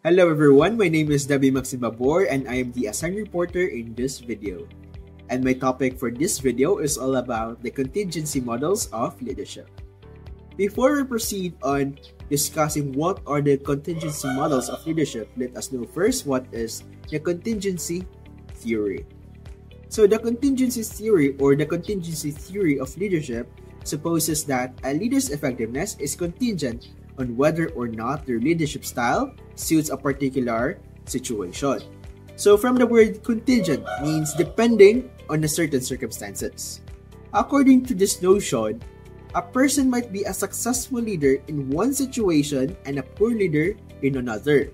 Hello everyone, my name is Dehbbie Maxine Babor and I am the assigned reporter in this video. And my topic for this video is all about the contingency models of leadership. Before we proceed on discussing what are the contingency models of leadership, let us know first what is the contingency theory. So the contingency theory or the contingency theory of leadership supposes that a leader's effectiveness is contingent on whether or not their leadership style suits a particular situation. So from the word contingent means depending on a certain circumstances. According to this notion, a person might be a successful leader in one situation and a poor leader in another.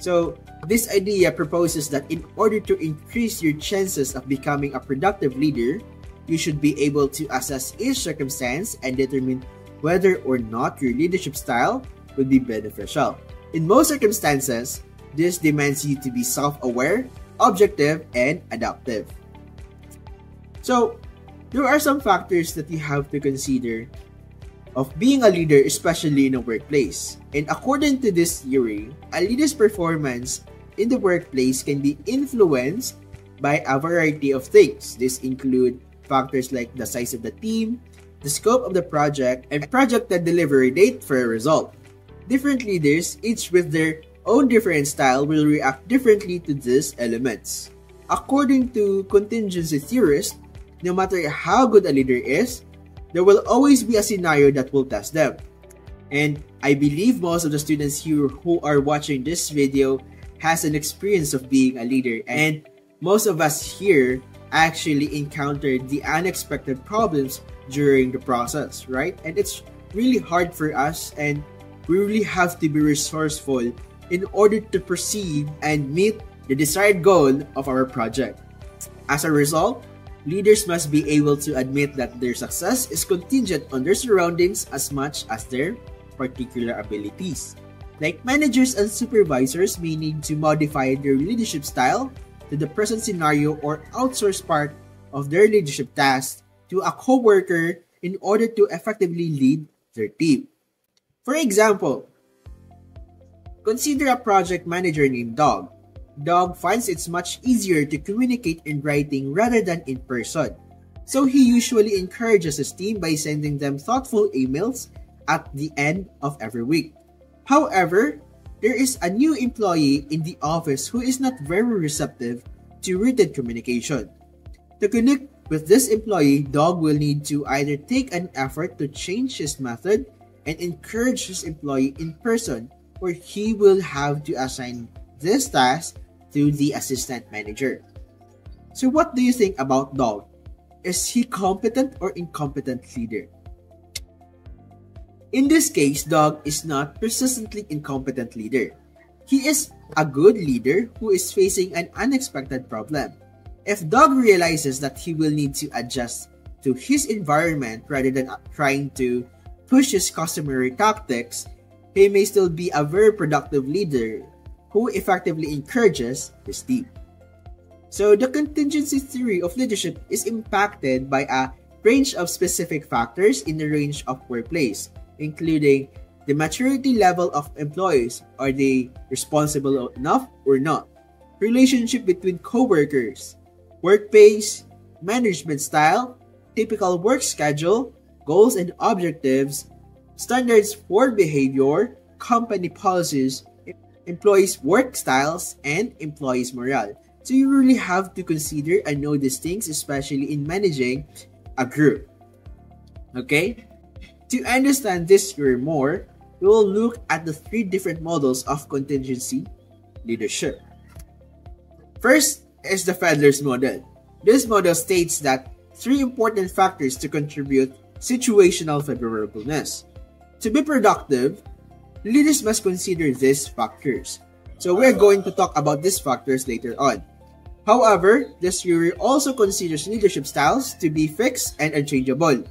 So this idea proposes that in order to increase your chances of becoming a productive leader, you should be able to assess each circumstance and determine whether or not your leadership style would be beneficial. In most circumstances, this demands you to be self aware, objective, and adaptive. So, there are some factors that you have to consider of being a leader, especially in a workplace. And according to this theory, a leader's performance in the workplace can be influenced by a variety of things. This include factors like the size of the team, the scope of the project, and projected delivery date for a result. Different leaders, each with their own different style, will react differently to these elements. According to contingency theorists, no matter how good a leader is, there will always be a scenario that will test them. And I believe most of the students here who are watching this video has an experience of being a leader and most of us here actually encountered the unexpected problems during the process, right? And it's really hard for us and we really have to be resourceful in order to proceed and meet the desired goal of our project. As a result, leaders must be able to admit that their success is contingent on their surroundings as much as their particular abilities. Like managers and supervisors may need to modify their leadership style to the present scenario or outsource part of their leadership tasks to a coworker in order to effectively lead their team. For example, consider a project manager named Doug. Doug finds it's much easier to communicate in writing rather than in person. So he usually encourages his team by sending them thoughtful emails at the end of every week. However, there is a new employee in the office who is not very receptive to written communication. To connect with this employee, Doug will need to either take an effort to change his method and encourage his employee in person, or he will have to assign this task to the assistant manager. So, what do you think about Doug? Is he competent or incompetent leader? In this case, Doug is not persistently incompetent leader. He is a good leader who is facing an unexpected problem. If Doug realizes that he will need to adjust to his environment rather than uh, trying to push his customary tactics, he may still be a very productive leader who effectively encourages his team. So, the contingency theory of leadership is impacted by a range of specific factors in the range of workplace, including the maturity level of employees. Are they responsible enough or not? Relationship between coworkers, work pace, management style, typical work schedule, goals and objectives, standards for behavior, company policies, employees' work styles, and employees' morale. So you really have to consider and know these things, especially in managing a group. Okay? To understand this theory more, we will look at the three different models of contingency leadership. First is the Fiedler's model. This model states that three important factors to contribute situational favorableness. To be productive, leaders must consider these factors. So we're going to talk about these factors later on. However, this theory also considers leadership styles to be fixed and unchangeable.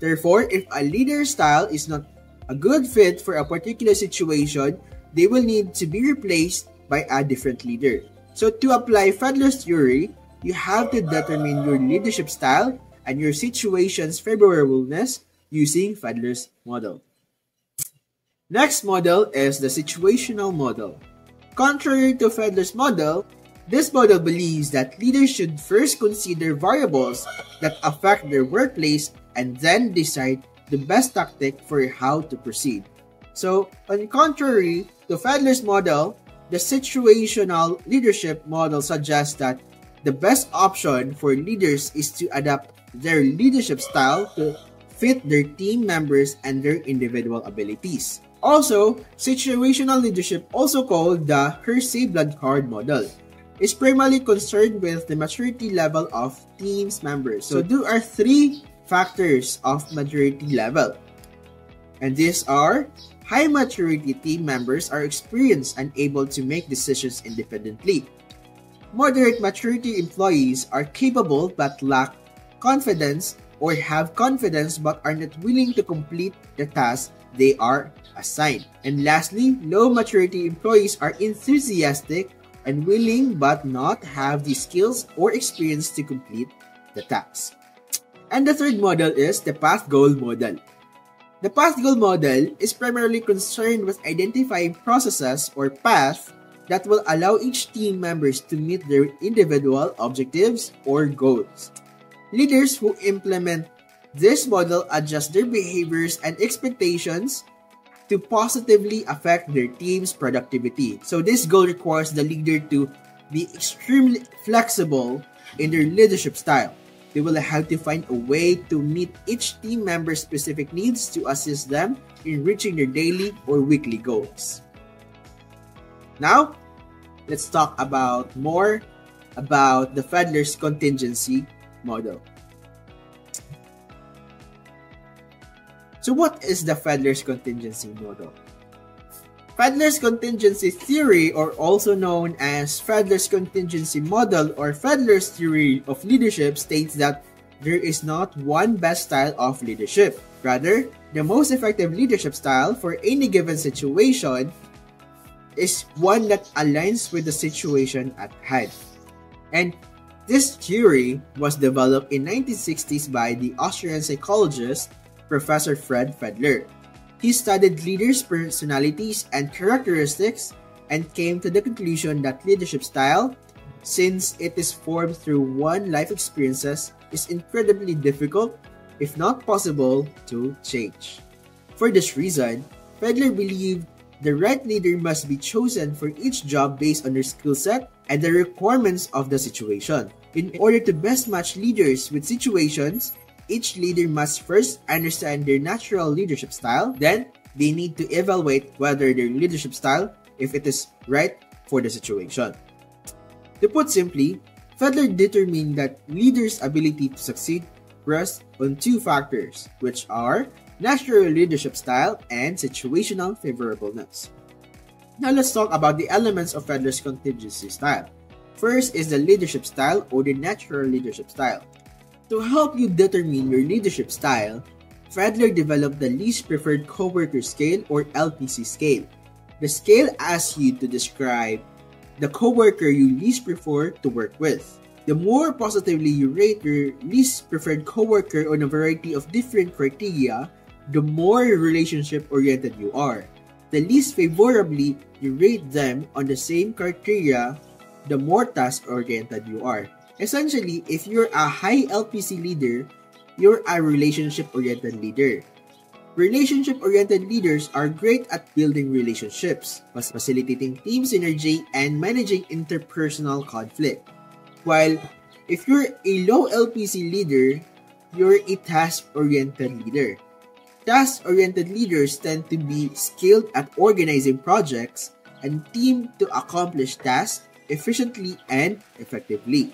Therefore, if a leader's style is not a good fit for a particular situation, they will need to be replaced by a different leader. So to apply Fiedler's theory, you have to determine your leadership style and your situation's favorableness using Fiedler's model. Next model is the situational model. Contrary to Fiedler's model, this model believes that leaders should first consider variables that affect their workplace and then decide the best tactic for how to proceed. So, on contrary to Fiedler's model, the situational leadership model suggests that the best option for leaders is to adapt their leadership style to fit their team members and their individual abilities. Also, situational leadership, also called the Hersey-Blanchard model, is primarily concerned with the maturity level of team's members. So there are three factors of maturity level. And these are high maturity team members are experienced and able to make decisions independently. Moderate maturity employees are capable but lack confidence or have confidence but are not willing to complete the task they are assigned. And lastly, low maturity employees are enthusiastic and willing but not have the skills or experience to complete the task. And the third model is the path goal model. The path goal model is primarily concerned with identifying processes or paths that will allow each team members to meet their individual objectives or goals. Leaders who implement this model adjust their behaviors and expectations to positively affect their team's productivity. So this goal requires the leader to be extremely flexible in their leadership style. They will have to find a way to meet each team member's specific needs to assist them in reaching their daily or weekly goals. Now, let's talk about more about the Fiedler's contingency model. So what is the Fiedler's contingency model? Fiedler's contingency theory, or also known as Fiedler's contingency model or Fiedler's theory of leadership, states that there is not one best style of leadership. Rather, the most effective leadership style for any given situation is one that aligns with the situation at hand. And this theory was developed in 1960s by the Austrian psychologist Professor Fred Fiedler. He studied leaders' personalities and characteristics and came to the conclusion that leadership style, since it is formed through one life experiences, is incredibly difficult, if not possible, to change. For this reason, Fiedler believed the right leader must be chosen for each job based on their skill set and the requirements of the situation. In order to best match leaders with situations, each leader must first understand their natural leadership style, then they need to evaluate whether their leadership style if it is right for the situation. To put simply, Fiedler determined that leaders' ability to succeed rests on two factors, which are natural leadership style and situational favorableness. Now let's talk about the elements of Fiedler's contingency style. First is the leadership style or the natural leadership style. To help you determine your leadership style, Fredler developed the Least Preferred Coworker Scale or LPC scale. The scale asks you to describe the coworker you least prefer to work with. The more positively you rate your least preferred coworker on a variety of different criteria, the more relationship-oriented you are. The least favorably you rate them on the same criteria, the more task-oriented you are. Essentially, if you're a high LPC leader, you're a relationship-oriented leader. Relationship-oriented leaders are great at building relationships, facilitating team synergy, and managing interpersonal conflict. While if you're a low LPC leader, you're a task-oriented leader. Task-oriented leaders tend to be skilled at organizing projects and team to accomplish tasks efficiently and effectively.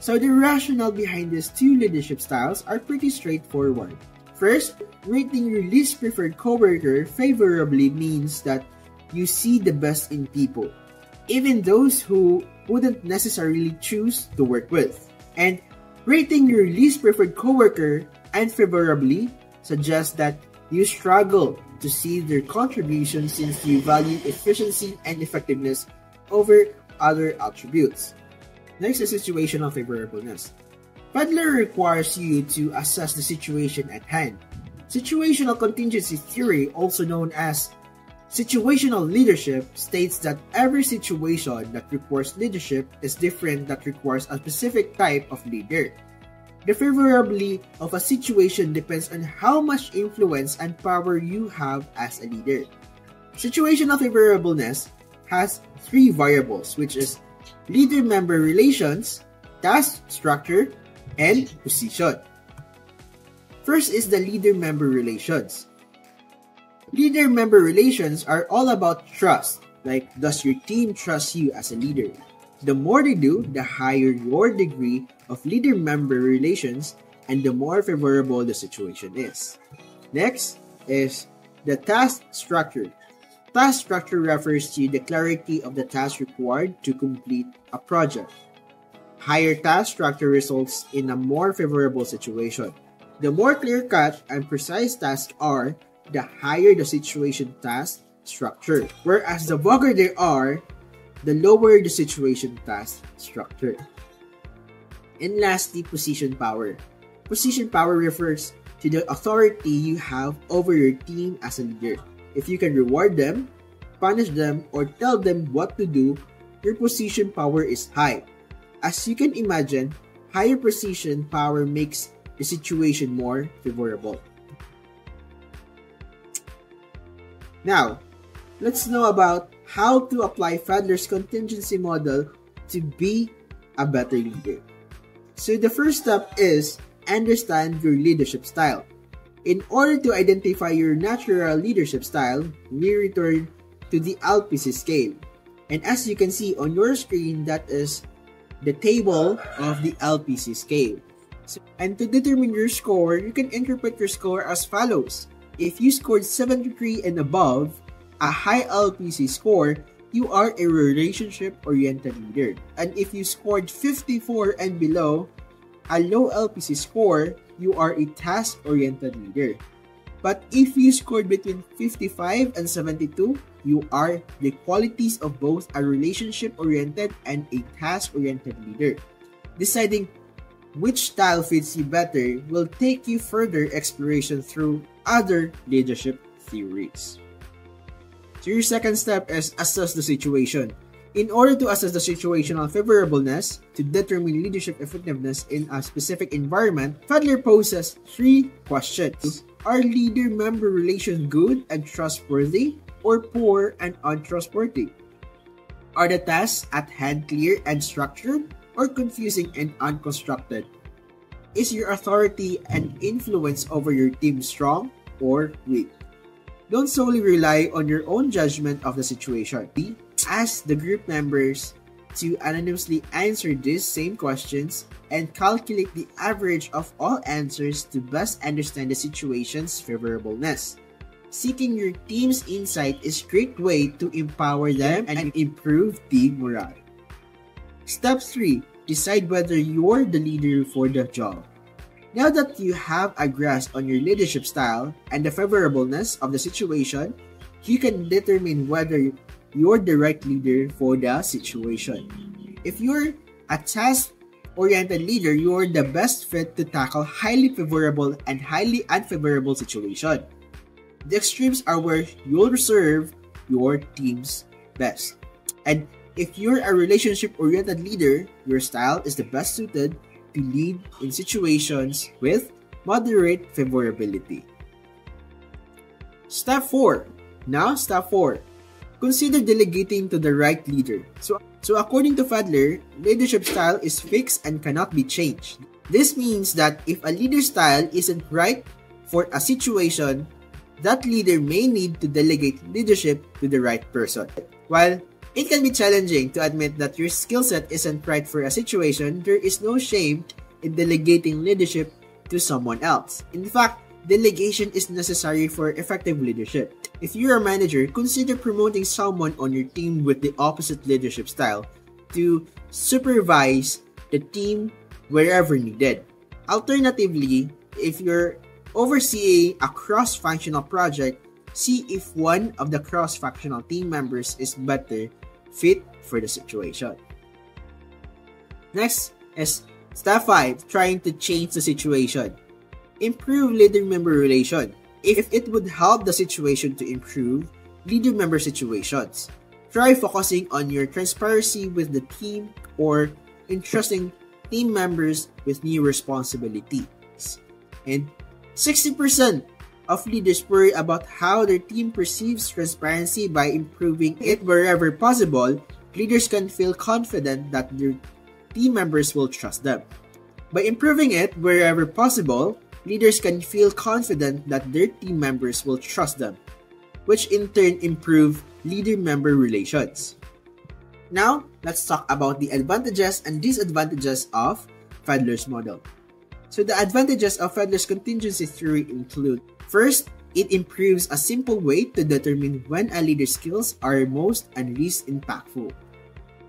So the rationale behind these two leadership styles are pretty straightforward. First, rating your least preferred coworker favorably means that you see the best in people, even those who wouldn't necessarily choose to work with. And rating your least preferred coworker unfavorably suggests that you struggle to see their contribution since you value efficiency and effectiveness over other attributes. Next is situational favorableness. Fiedler requires you to assess the situation at hand. Situational contingency theory, also known as Situational leadership states that every situation that requires leadership is different that requires a specific type of leader. The favorability of a situation depends on how much influence and power you have as a leader. Situational favorableness has three variables, which is leader-member relations, task structure, and position. First is the leader-member relations. Leader-member relations are all about trust, like does your team trust you as a leader? The more they do, the higher your degree of leader-member relations and the more favorable the situation is. Next is the task structure. Task structure refers to the clarity of the task required to complete a project. Higher task structure results in a more favorable situation. The more clear-cut and precise tasks are, the higher the situation task structure. Whereas the vaguer they are, the lower the situation task structure. And lastly, position power. Position power refers to the authority you have over your team as a leader. If you can reward them, punish them, or tell them what to do, your position power is high. As you can imagine, higher position power makes the situation more favorable. Now, let's know about how to apply Fiedler's contingency model to be a better leader. So the first step is understand your leadership style. In order to identify your natural leadership style, we return to the LPC scale. And as you can see on your screen, that is the table of the LPC scale. So, and to determine your score, you can interpret your score as follows. If you scored 73 and above, a high LPC score, you are a relationship-oriented leader. And if you scored 54 and below, a low LPC score, you are a task-oriented leader. But if you scored between 55 and 72, you are the qualities of both a relationship-oriented and a task-oriented leader. Deciding which style fits you better will take you further exploration through other leadership theories. So your second step is assess the situation. In order to assess the situational favorableness to determine leadership effectiveness in a specific environment, Fiedler poses three questions. Are leader-member relations good and trustworthy or poor and untrustworthy? Are the tasks at hand clear and structured or confusing and unconstructed? Is your authority and influence over your team strong or weak? Don't solely rely on your own judgment of the situation. Ask the group members to anonymously answer these same questions and calculate the average of all answers to best understand the situation's favorableness. Seeking your team's insight is a great way to empower them and improve team morale. Step 3. Decide whether you're the leader for the job. Now that you have a grasp on your leadership style and the favorableness of the situation, you can determine whether the right leader for the situation. If you're a task-oriented leader, you're the best fit to tackle highly favorable and highly unfavorable situation. The extremes are where you'll serve your team's best. And if you're a relationship-oriented leader, your style is the best suited to lead in situations with moderate favorability. Step 4. Now, step 4. Consider delegating to the right leader. So, so according to Fiedler, leadership style is fixed and cannot be changed. This means that if a leader style isn't right for a situation, that leader may need to delegate leadership to the right person. While it can be challenging to admit that your skill set isn't right for a situation. There is no shame in delegating leadership to someone else. In fact, delegation is necessary for effective leadership. If you're a manager, consider promoting someone on your team with the opposite leadership style to supervise the team wherever needed. Alternatively, if you're overseeing a cross-functional project, see if one of the cross-functional team members is better fit for the situation. Next is step 5, trying to change the situation. Improve leader-member relation. If it would help the situation to improve, leader member situations. Try focusing on your transparency with the team or entrusting team members with new responsibilities. And 60% of leaders worry about how their team perceives transparency by improving it wherever possible. Leaders can feel confident that their team members will trust them. By improving it wherever possible, leaders can feel confident that their team members will trust them, which in turn improve leader-member relations. Now, let's talk about the advantages and disadvantages of Fiedler's model. So the advantages of Fedler's contingency theory include first, it improves a simple way to determine when a leader's skills are most and least impactful.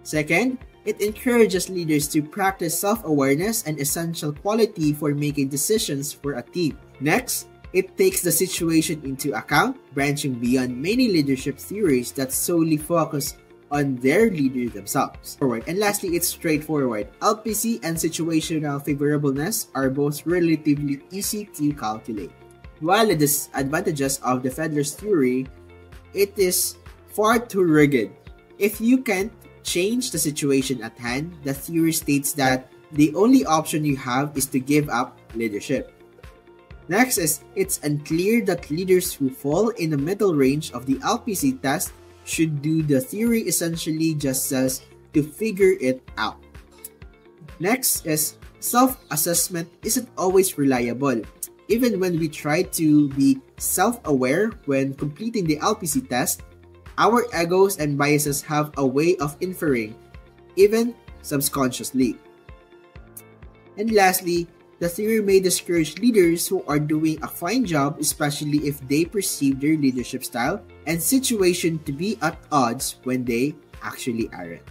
Second, it encourages leaders to practice self-awareness and essential quality for making decisions for a team. Next, it takes the situation into account, branching beyond many leadership theories that solely focus on their leaders themselves. And lastly, it's straightforward. LPC and situational favorableness are both relatively easy to calculate. While the disadvantages of the Fiedler's theory, it is far too rigid. If you can't change the situation at hand, the theory states that the only option you have is to give up leadership. Next is it's unclear that leaders who fall in the middle range of the LPC test should do the theory essentially just as to figure it out. Next is self-assessment isn't always reliable. Even when we try to be self-aware when completing the LPC test, our egos and biases have a way of inferring, even subconsciously. And lastly, the theory may discourage leaders who are doing a fine job, especially if they perceive their leadership style and situation to be at odds when they actually aren't.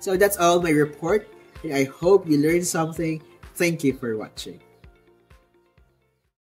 So that's all my report, and I hope you learned something. Thank you for watching.